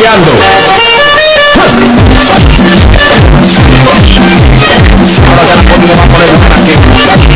fallando. Ahora se la pongo más por el